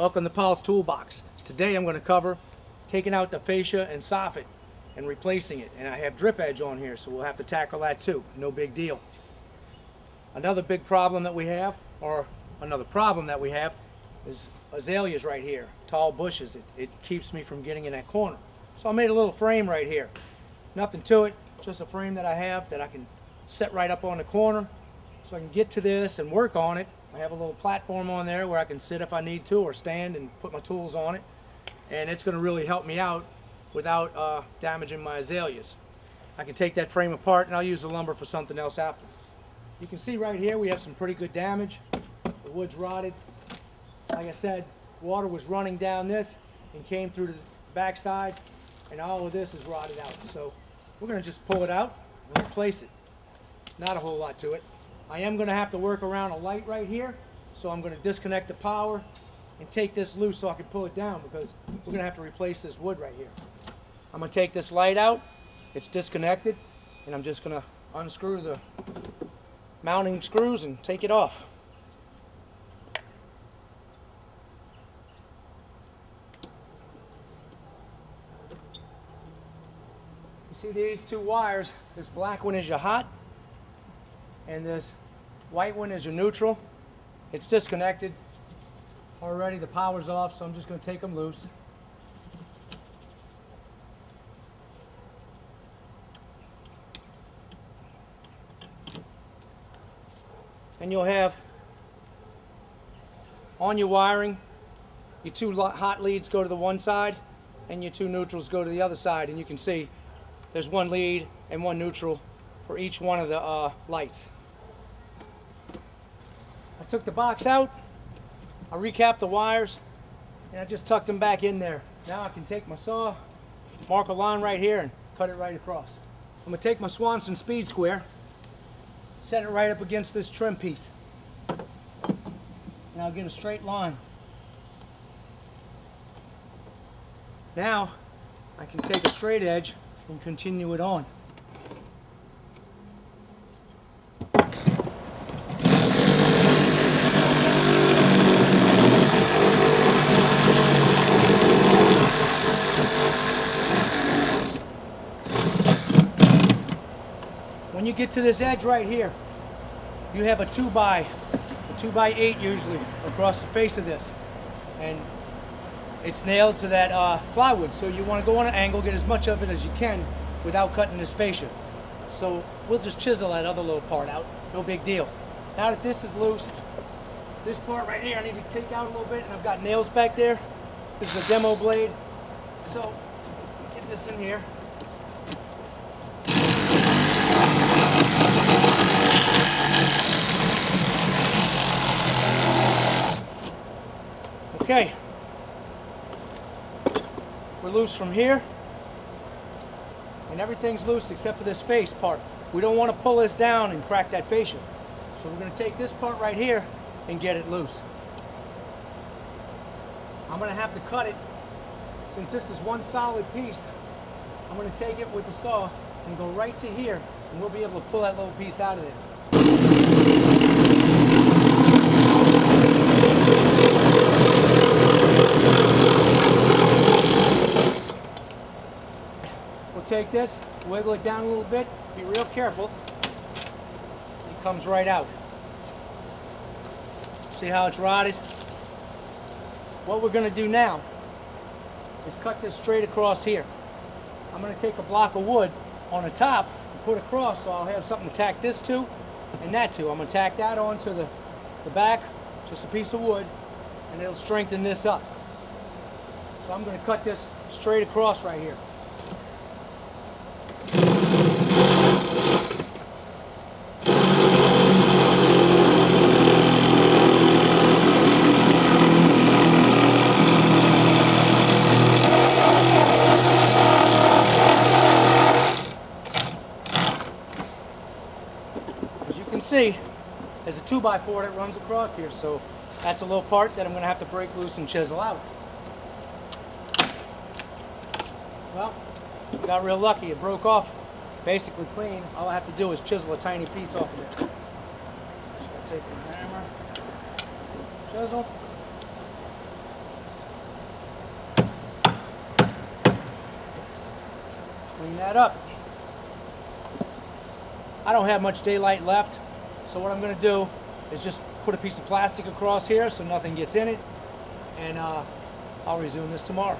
Welcome to Paul's Toolbox. Today I'm going to cover taking out the fascia and soffit and replacing it. And I have drip edge on here, so we'll have to tackle that too. No big deal. Another big problem that we have, or another problem that we have, is azaleas right here, tall bushes. It, it keeps me from getting in that corner. So I made a little frame right here. Nothing to it, just a frame that I have that I can set right up on the corner so I can get to this and work on it. I have a little platform on there where I can sit if I need to or stand and put my tools on it. And it's going to really help me out without uh, damaging my azaleas. I can take that frame apart and I'll use the lumber for something else after. You can see right here we have some pretty good damage. The wood's rotted. Like I said, water was running down this and came through the backside and all of this is rotted out. So we're going to just pull it out and replace it. Not a whole lot to it. I am going to have to work around a light right here. So I'm going to disconnect the power and take this loose so I can pull it down because we're going to have to replace this wood right here. I'm going to take this light out. It's disconnected and I'm just going to unscrew the mounting screws and take it off. You see these two wires, this black one is your hot and this white one is your neutral. It's disconnected already, the power's off, so I'm just going to take them loose. And you'll have on your wiring, your two hot leads go to the one side and your two neutrals go to the other side. And you can see there's one lead and one neutral for each one of the uh, lights. Took the box out, I recapped the wires, and I just tucked them back in there. Now I can take my saw, mark a line right here, and cut it right across. I'm to take my Swanson Speed Square, set it right up against this trim piece. And I'll get a straight line. Now, I can take a straight edge and continue it on. Get to this edge right here, you have a two by, a two by eight usually across the face of this. And it's nailed to that uh, plywood. So you want to go on an angle, get as much of it as you can without cutting this fascia. So we'll just chisel that other little part out. No big deal. Now that this is loose, this part right here I need to take out a little bit and I've got nails back there. This is a demo blade. So get this in here. Okay. We're loose from here. And everything's loose except for this face part. We don't want to pull this down and crack that fascia. So we're going to take this part right here and get it loose. I'm going to have to cut it. Since this is one solid piece, I'm going to take it with the saw and go right to here and we'll be able to pull that little piece out of there. Take this, wiggle it down a little bit, be real careful. It comes right out. See how it's rotted? What we're going to do now is cut this straight across here. I'm going to take a block of wood on the top and put across so I'll have something to tack this to and that to. I'm going to tack that onto the, the back, just a piece of wood, and it'll strengthen this up. So I'm going to cut this straight across right here. There's a 2x4 that runs across here, so that's a little part that I'm going to have to break loose and chisel out. Well, got real lucky. It broke off basically clean. All I have to do is chisel a tiny piece off of it. So I take my hammer, chisel. Clean that up. I don't have much daylight left so what I'm going to do is just put a piece of plastic across here so nothing gets in it, and uh, I'll resume this tomorrow.